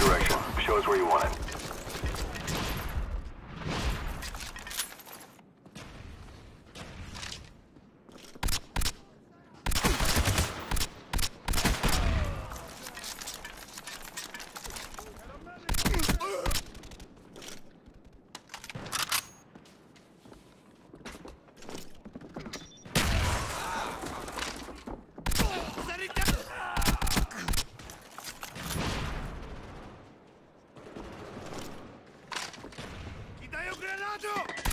direction. Show us where you want it. Granado!